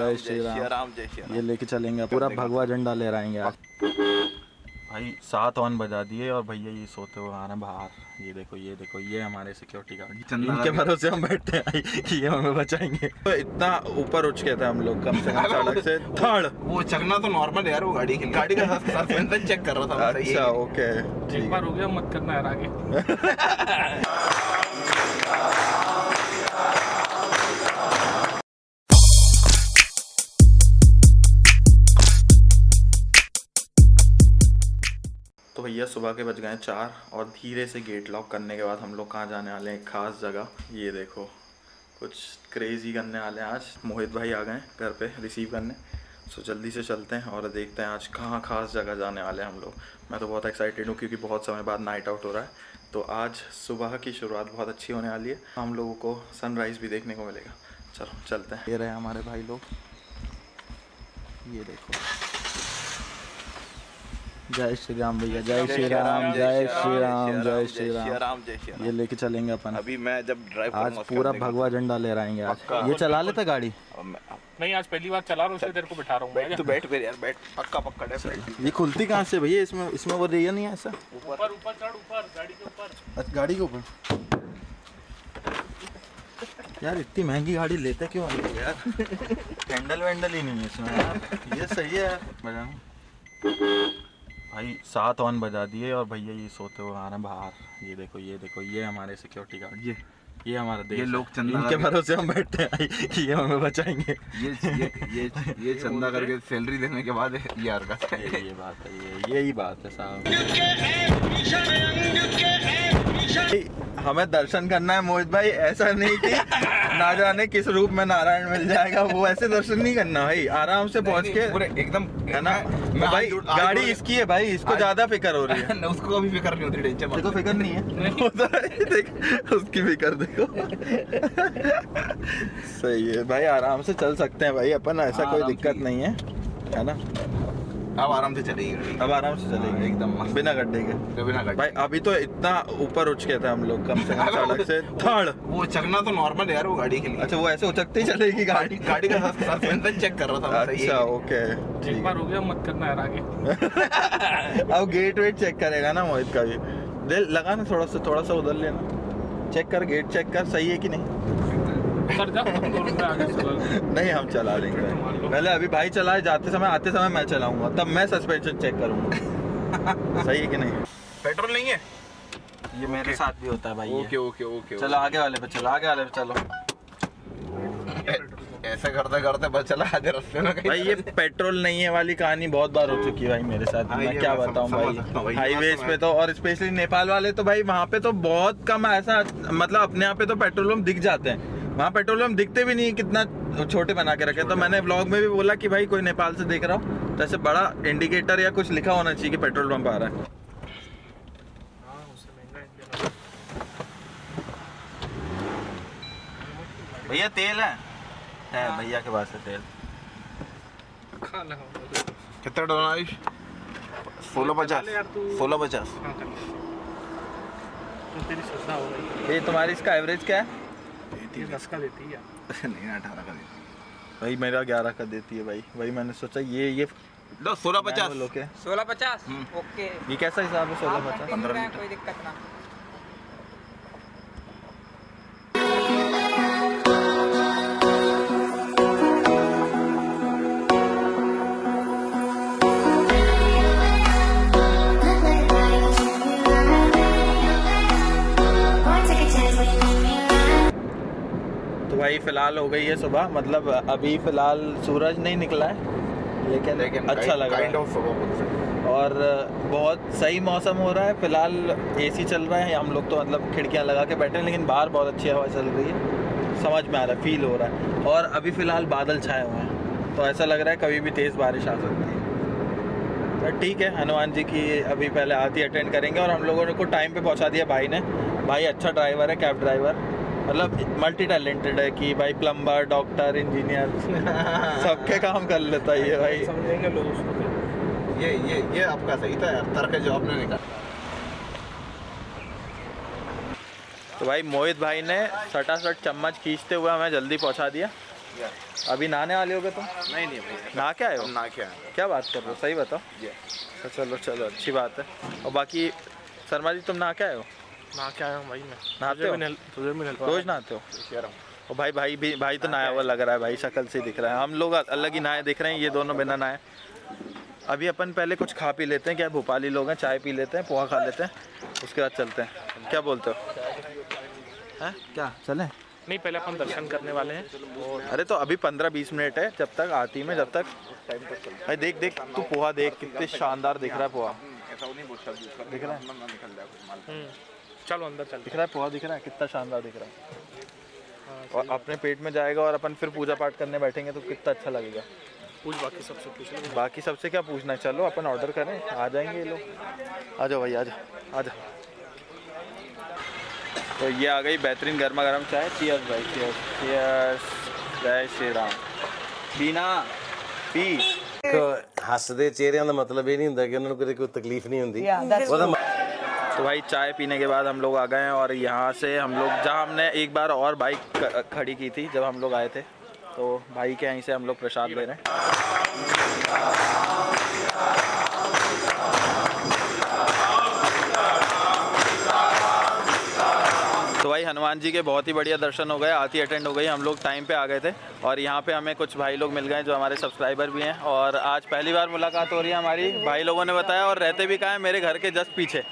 जय श्री राम। ये लेके चलेंगे पूरा भगवा झंडा ले आएँगे आज भाई सात ऑन बजा दिए और भैया ये सोते हुए आ रहे हैं बाहर। ये देखो ये देखो ये हमारे सिक्योरिटी गार्ड इनके भरोसे हम बैठे हैं कि ये हमें बचाएँगे। तो इतना ऊपर उठ के थे हम लोग कम से कम सड़क से। थर्ड। वो चकना तो नॉर्मल यार वो गाड़ी के गाड़ी का सस्पेंशन चेक कर रहा था अच्छा ओके एक बार हो गया मत करना यार आगे। भैया सुबह के बज गए चार और धीरे से गेट लॉक करने के बाद हम लोग कहाँ जाने वाले हैं? एक खास जगह। ये देखो, कुछ क्रेजी करने वाले हैं आज। मोहित भाई आ गए घर पे रिसीव करने। सो जल्दी से चलते हैं और देखते हैं आज कहाँ खास जगह जाने वाले हैं हम लोग। मैं तो बहुत एक्साइटेड हूँ क्योंकि बहुत समय बाद नाइट आउट हो रहा है। तो आज सुबह की शुरुआत बहुत अच्छी होने वाली है। हम लोगों को सनराइज़ भी देखने को मिलेगा। चलो, चलते हैं। ये रहे हमारे भाई लोग। ये देखो। जय श्री राम भैया जय श्री राम जय श्री राम जय श्री राम राम जय श्री राम ये लेके चलेंगे अपन। अभी मैं जब ड्राइव आज पूरा भगवा झंडा ले आएँगे आज ये चला लेता गाड़ी? नहीं आज पहली बार चला रहा हूँ इसलिए तेरे को बिठा रहा हूँ तो बैठ फिर यार बैठ। पक्का पक्का ये खुलती कहाँ से भैया? इसमें इसमें वो रही नहीं है ऐसा? ऊपर। ऊपर चढ़ ऊपर गाड़ी के ऊपर। अच्छा गाड़ी के ऊपर? यार इतनी महँगी गाड़ी लेते क्यों यार? हैंडल वैंडल ही नहीं है इसमें। यार ये सही है यार भाई सात ऑन बजा दिए और भैया ये सोते हुए आ रहे हैं बाहर। ये देखो ये देखो ये हमारे सिक्योरिटी गार्ड ये ये हमारा देश ये लोग। चंदा इनके भरोसे हम बैठते हैं कि ये हमें बचाएँगे। ये ये ये ये चंदा करके सैलरी देने के बाद ये हरकत है। ये ये बात है ये यही बात है साहब। हमें दर्शन करना है मोहित भाई ऐसा नहीं कि ना जाने किस रूप में नारायण मिल जाएगा वो ऐसे दर्शन नहीं करना भाई आराम से पहुँच के एकदम है ना? मैं तो भाई गाड़ी इसकी है भाई इसको ज़्यादा फ़िक्र हो रही है। न, उसको अभी फ़िक्र नहीं होती टेंशन देखो फ़िक्र नहीं है। देख उसकी फ़िक्र देखो। सही है भाई आराम से चल सकते हैं भाई अपन ऐसा कोई दिक्कत नहीं है है ना? अब आराम से चलेगी अब आराम से चलेगी। एकदम मस्त। बिना गड्ढे के। तो बिना गाड़ी भाई अभी तो इतना ऊपर उठ के थे हम लोग कम से कम सड़क से। थर्ड वो चकना तो नॉर्मल है यार वो गाड़ी के लिए। अच्छा वो ऐसे उचकते ही चलेगी गाड़ी। गाड़ी का सस्पेंशन चेक कर रहा था अच्छा ओके। एक बार हो गया मत करना यार आगे। अब गेट वेट चेक करेगा ना मोहित का भी। दे लगा ना थोड़ा सा थोड़ा सा उधर लेना। चेक कर गेट चेक कर सही है कि नहीं? नहीं हम चला देंगे। पहले अभी भाई चलाए जाते समय आते समय मैं चलाऊँगा। तब मैं सस्पेंशन चेक करूँगा। सही है कि नहीं? पेट्रोल नहीं है? ये मेरे साथ भी होता है भाई ओके ओके ओके चलो आगे वाले पे चलो आगे वाले पे चलो। ऐसा करते करते बस चला आधे रास्ते में कहीं भाई ये पेट्रोल नहीं है वाली कहानी बहुत बार हो चुकी है भाई मेरे साथ। हाँ, मैं क्या बताऊँ भाई? बात तो पे तो और स्पेशली नेपाल वाले तो भाई वहाँ पे तो बहुत कम ऐसा मतलब अपने यहाँ पे तो पेट्रोल पंप दिख जाते हैं। वहाँ पेट्रोल पंप दिखते भी नहीं कितना छोटे बना के रखे। तो मैंने ब्लॉग में भी बोला कि भाई कोई नेपाल से देख रहा हो तो ऐसे बड़ा इंडिकेटर या कुछ लिखा होना चाहिए कि पेट्रोल पंप आ रहा है। भैया तेल है? है भैया के पास है तेल। कितना डॉलर आयुष सोलह पचास। सोलह पचास। हाँ तो हो ये तुम्हारी इसका एवरेज क्या है? ये दस का देती है। नहीं अठारह का देती भाई मेरा ग्यारह का देती है भाई। वही मैंने सोचा ये ये लो सोलह पचास। सोलह पचास? हम्म। ओके। ये कैसा हिसाब है सोलह पचास? पंद्रह कोई दिक्कत ना। फ़िलहाल हो गई है सुबह। मतलब अभी फ़िलहाल सूरज नहीं निकला है लेकिन, लेकिन अच्छा लग काइंड रहा ऑफ़ हैं। है और बहुत सही मौसम हो रहा है। फ़िलहाल एसी चल रहा है हम लोग तो मतलब खिड़कियाँ लगा के बैठे हैं लेकिन बाहर बहुत अच्छी हवा चल रही है। समझ में आ रहा है फील हो रहा है। और अभी फ़िलहाल बादल छाए हुए हैं तो ऐसा लग रहा है कभी भी तेज़ बारिश आ सकती है। तो ठीक है हनुमान जी की अभी पहले आरती अटेंड करेंगे और हम लोगों को टाइम पे पहुँचा दिया भाई ने। भाई अच्छा ड्राइवर है कैब ड्राइवर मतलब मल्टी टैलेंटेड है कि भाई प्लम्बर डॉक्टर इंजीनियर सबके काम कर लेता है ये भाई। समझेंगे लोग उसको तो। ये ये ये आपका सही था यार तर्क जो आपने निकाला। तो भाई मोहित भाई ने सटासट चम्मच खींचते हुए हमें जल्दी पहुँचा दिया। अभी नहाने वाले हो गए तुम? नहीं नहीं भैया नहा के आए हो? हम ना क्या क्या बात कर रहे हो? सही बताओ। तो चलो चलो अच्छी बात है। और बाकी शर्मा जी तुम नहा के आए हो? ना क्या आया हूँ भाई मैं। नहाते हो? तुझे भी नहीं रोज नहाते हो? और भाई भाई भी भाई तो नहाया हुआ लग रहा है भाई शक्ल से दिख रहा है। हम लोग अलग ही नहाए दिख रहे हैं ये दोनों बिना नहाए। अभी अपन पहले कुछ खा पी लेते हैं क्या भोपाली लोग हैं चाय पी लेते हैं पोहा खा लेते हैं उसके बाद चलते हैं। क्या बोलते हो? हैं? क्या? चलें? नहीं पहले अपन दर्शन करने वाले हैं अरे तो अभी पंद्रह बीस मिनट है जब तक आती में जब तक। अरे देख देख तू पोहा देख कितने शानदार दिख रहा है पोहा। नहीं दिख रहा है? ना निकल जाए कुछ माल हम्म, चलो अंदर चलते दिख रहा है पोहा दिख रहा है कितना शानदार दिख रहा है हाँ, और अपने पेट में जाएगा और अपन फिर पूजा पाठ करने बैठेंगे तो कितना अच्छा लगेगा पूछ बाकी सबसे पूछ लो बाकी सबसे क्या पूछना है चलो अपन ऑर्डर करें आ जाएंगे ये लोग आ जाओ भाई आ जाओ आ जाओ तो ये आ गई बेहतरीन गर्मा गर्म चाय चियर्स भाई चियर्स चियर्स जय श्री राम बीना पी ਇੱਕ ਹੱਸਦੇ ਚਿਹਰਿਆਂ ਦਾ ਮਤਲਬ ਇਹ ਨਹੀਂ ਹੁੰਦਾ ਕਿ ਉਹਨਾਂ ਨੂੰ ਕਦੇ ਕੋਈ ਤਕਲੀਫ ਨਹੀਂ ਹੁੰਦੀ ਉਹਦਾ तो भाई चाय पीने के बाद हम लोग आ गए हैं और यहाँ से हम लोग, जहाँ हमने एक बार और बाइक खड़ी की थी जब हम लोग आए थे। तो भाई के यहीं से हम लोग प्रसाद ले रहे हैं। तो भाई हनुमान जी के बहुत ही बढ़िया दर्शन हो गए, आरती अटेंड हो गई, हम लोग टाइम पे आ गए थे। और यहाँ पे हमें कुछ भाई लोग मिल गए जो हमारे सब्सक्राइबर भी हैं। और आज पहली बार मुलाकात हो रही है हमारी। भाई लोगों ने बताया और रहते भी कहा है, मेरे घर के जस्ट पीछे।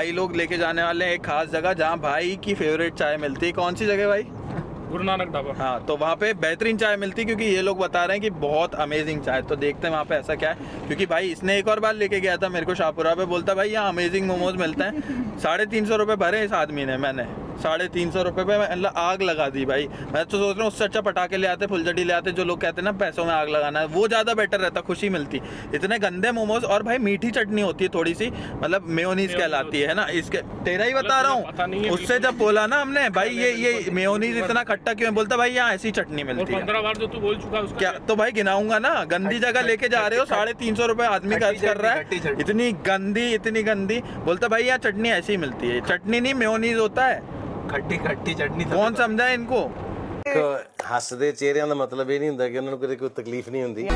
भाई लोग लेके जाने वाले हैं एक खास जगह जहाँ भाई की फेवरेट चाय मिलती है। कौन सी जगह भाई? गुरु नानक ढाबा। हाँ तो वहाँ पे बेहतरीन चाय मिलती है क्योंकि ये लोग बता रहे हैं कि बहुत अमेजिंग चाय तो देखते हैं वहाँ पे ऐसा क्या है। क्योंकि भाई इसने एक और बार लेके गया था मेरे को शाहपुरा पे। बोलता भाई यहाँ अमेजिंग मोमोज मिलते हैं। साढ़े तीन सौ रुपये भरे इस आदमी ने मैंने। साढ़े तीन सौ रुपये पे मतलब आग लगा दी भाई। मैं तो सोच रहा हूँ उससे अच्छा पटाखे ले आते फुलझड़ी ले आते जो लोग कहते हैं ना पैसों में आग लगाना है वो ज़्यादा बेटर रहता खुशी मिलती। इतने गंदे मोमोज और भाई मीठी चटनी होती है थोड़ी सी मतलब मेयोनीज कहलाती है ना इसके तेरा ही बता रहा हूँ। उससे जब बोला ना हमने भाई ये ये मेयोनीज इतना खट्टा क्यों है? बोलता भाई यहाँ ऐसी चटनी मिलती है। बार जो तू बोल चुका उसका क्या तो भाई गिनाऊँगा ना गंदी जगह लेके जा रहे हो साढ़े तीन सौ रुपए आदमी खर्च कर रहा है। इतनी गंदी इतनी गंदी बोलता भाई यहाँ चटनी ऐसी मिलती है चटनी नहीं मेयोनीज होता है। खट्टी खट्टी चटनी कौन समझा है इनको ਇੱਕ ਹੱਸਦੇ ਚਿਹਰਿਆਂ ਦਾ ਮਤਲਬ ਇਹ ਨਹੀਂ ਹੁੰਦਾ ਕਿ ਉਹਨਾਂ ਨੂੰ ਕਦੇ ਕੋਈ ਤਕਲੀਫ ਨਹੀਂ ਹੁੰਦੀ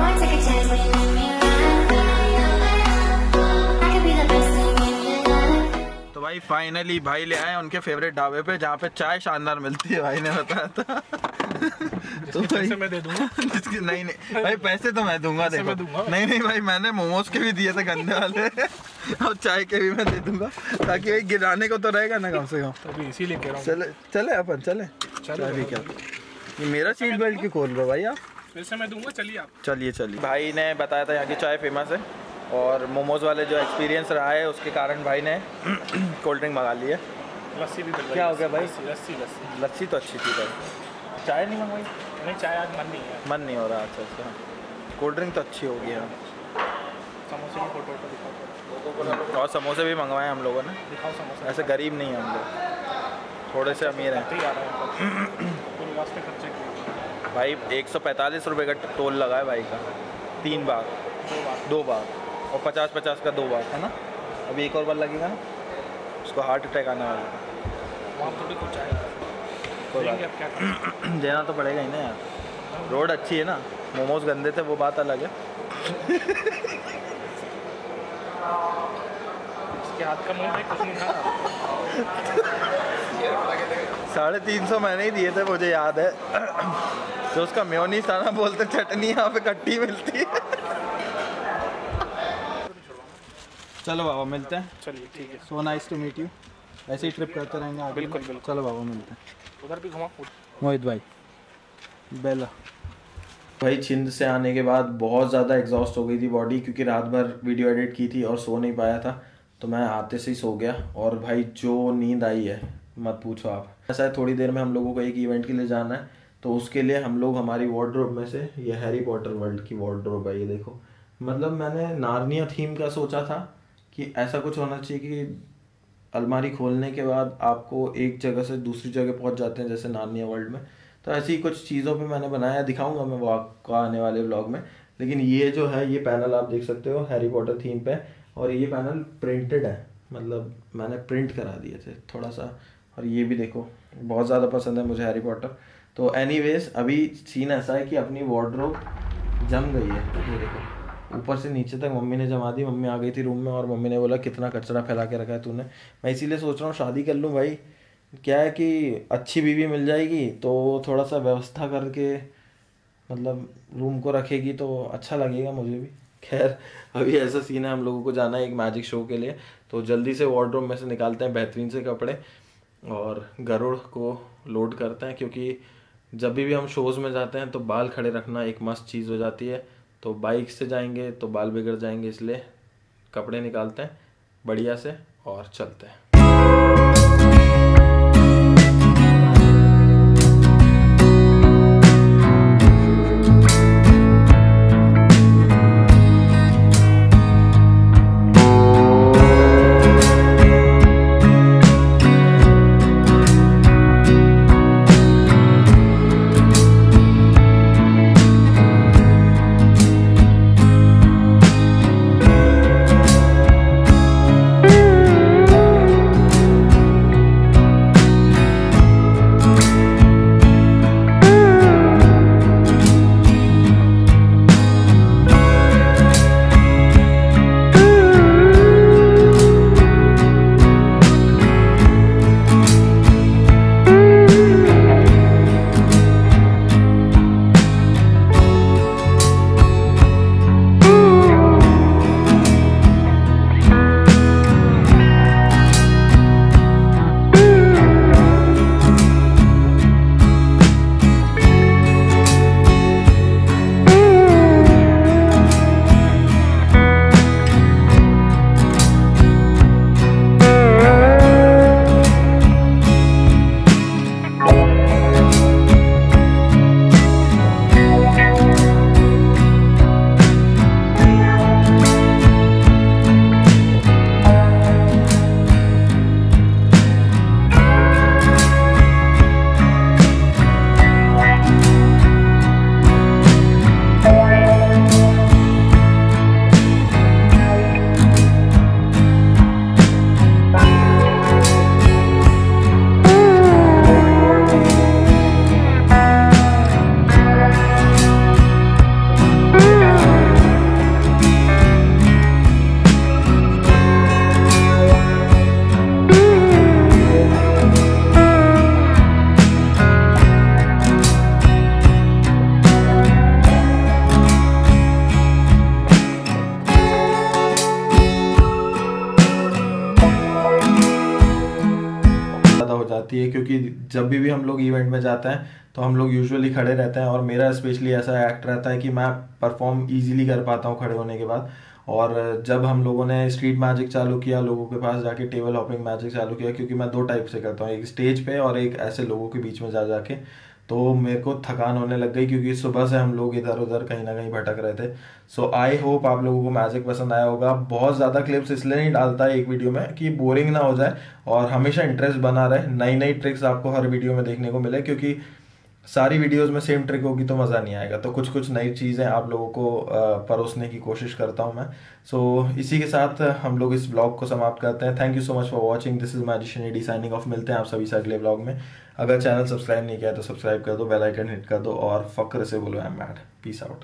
Why take a chance when you make me laugh? I could be the best thing in your life. तो भाई फाइनली भाई ले आए उनके फेवरेट ढाबे पे जहाँ पे चाय शानदार मिलती है भाई ने बताया था तो भाई मैं दे दूँगा। जिसकी नहीं नहीं भाई पैसे तो मैं दूँगा देखो। मैं दूँगा। नहीं नहीं भाई मैंने मोमोज के भी दिए थे गंदे वाले। और चाय के भी मैं दे दूँगा ताकि भाई गिराने को तो रहेगा ना कम से कम। तभी इसीलिए कह रहा हूँ। चले चले अपन चले। चलो अभी क्या? ये मेरा सीट बेल्ट क्यों खोल रहे हो भाई आप? पैसे मैं दूँगा चलिए आप। चलिए चलिए। भाई ने बताया था यहाँ की चाय फ़ेमस है और मोमोज वाले जो एक्सपीरियंस रहा है उसके कारण भाई ने कोल्ड ड्रिंक मंगा ली है। लस्सी भी क्या हो गया भाई? लस्सी लस्सी। लस्सी तो अच्छी थी भाई। चाय नहीं मंगवाई? नहीं चाय आज मन नहीं है। मन नहीं हो रहा अच्छा अच्छा। कोल्ड ड्रिंक तो अच्छी होगी हाँ। समोसे की फ़ोटो दिखाओ। और समोसे भी मंगवाए हम लोगों ने। दिखाओ समोसे। ऐसे गरीब नहीं है हम लोग। थोड़े से अमीर हैं। भाई एक सौ पैंतालीस रुपये का टोल लगा है भाई का। तीन बार। दो बार। दो बार। और पचास पचास का दो बार है ना? अभी एक और बार लगेगा ना उसको हार्ट अटैक आने वाला है। वहाँ थोड़ी कुछ आएगा। कोई बात। देना तो पड़ेगा ही ना यार। रोड अच्छी है ना मोमोज गंदे थे वो बात अलग है। इसके हाथ का मुँह कुछ नहीं खा साढ़े तीन सौ मैंने ही दिए थे मुझे याद है। जो उसका मेयोनी था बोलते चटनी यहाँ पे कट्टी मिलती है। चलो बाबा मिलते हैं। चलिए ठीक है। So nice to meet you ऐसे ही ट्रिप करते रहेंगे बिल्कुल, बिल्कुल। चलो बाबा मिलते हैं। उधर भी घुमा मोहित भाई बेला। भाई छिंद से आने के बाद बहुत ज़्यादा एग्जॉस्ट हो गई थी बॉडी क्योंकि रात भर वीडियो एडिट की थी और सो नहीं पाया था तो मैं आते से ही सो गया। और भाई जो नींद आई है मत पूछो आप। ऐसा है थोड़ी देर में हम लोगों को एक इवेंट के लिए जाना है तो उसके लिए हम लोग हमारी वार्ड्रोब में से ये हैरी पॉटर वर्ल्ड की वार्ड्रोब है ये देखो। मतलब मैंने नार्निया थीम का सोचा था कि ऐसा कुछ होना चाहिए कि अलमारी खोलने के बाद आपको एक जगह से दूसरी जगह पहुँच जाते हैं, जैसे नानिया वर्ल्ड में। तो ऐसी कुछ चीज़ों पे मैंने बनाया, दिखाऊँगा मैं वो आपको आने वाले व्लॉग में। लेकिन ये जो है, ये पैनल आप देख सकते हो हैरी पॉटर थीम पे। और ये पैनल प्रिंटेड है। मतलब मैंने प्रिंट करा दिए थे थोड़ा सा और ये भी देखो, बहुत ज़्यादा पसंद है मुझे हैरी पॉटर तो एनीवेज अभी सीन ऐसा है कि अपनी वार्ड्रोब जम गई है। ये देखो। ऊपर से नीचे तक मम्मी ने जमा दी, मम्मी आ गई थी रूम में और मम्मी ने बोला, कितना कचरा फैला के रखा है तूने? मैं इसीलिए सोच रहा हूँ, शादी कर लूँ भाई। क्या है कि अच्छी बीवी मिल जाएगी तो थोड़ा सा व्यवस्था करके मतलब रूम को रखेगी तो अच्छा लगेगा मुझे भी। खैर, अभी ऐसा सीन है, हम लोगों को जाना है एक मैजिक शो के लिए। तो जल्दी से वार्ड्रोब में से निकालते हैं बेहतरीन से कपड़े और गरुड़ को लोड करते हैं, क्योंकि जब भी हम शोज़ में जाते हैं तो बाल खड़े रखना एक मस्त चीज़ हो जाती है। तो बाइक से जाएँगे तो बाल बिगड़ जाएँगे इसलिए कपड़े निकालते हैं, बढ़िया से और चलते हैं। ज़्यादा हो जाती है, क्योंकि जब भी भी हम लोग इवेंट में जाते हैं तो हम लोग यूजुअली खड़े रहते हैं और मेरा स्पेशली ऐसा एक्ट रहता है कि मैं परफॉर्म ईजिली कर पाता हूँ खड़े होने के बाद। और जब हम लोगों ने स्ट्रीट मैजिक चालू किया, लोगों के पास जाके टेबल हॉपिंग मैजिक चालू किया, क्योंकि मैं दो टाइप से करता हूँ, एक स्टेज पे और एक ऐसे लोगों के बीच में जा, जाके। तो मेरे को थकान होने लग गई क्योंकि सुबह से हम लोग इधर उधर कहीं ना कहीं भटक रहे थे। सो आई होप आप लोगों को मैजिक पसंद आया होगा। बहुत ज़्यादा क्लिप्स इसलिए नहीं डालता एक वीडियो में कि बोरिंग ना हो जाए और हमेशा इंटरेस्ट बना रहे। नई नई ट्रिक्स आपको हर वीडियो में देखने को मिले क्योंकि सारी वीडियोस में सेम ट्रिक होगी तो मज़ा नहीं आएगा। तो कुछ कुछ नई चीज़ें आप लोगों को परोसने की कोशिश करता हूँ मैं। सो so, इसी के साथ हम लोग इस ब्लॉग को समाप्त करते हैं। Thank you so much for watching this is magician D signing off मिलते हैं आप सभी से अगले ब्लॉग में। अगर चैनल सब्सक्राइब नहीं किया तो सब्सक्राइब कर दो बेलाइकन हिट कर दो और फक्र से बोलो I am mad peace out